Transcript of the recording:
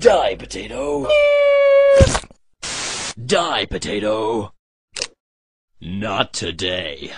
Die, potato! Die, potato! Not today.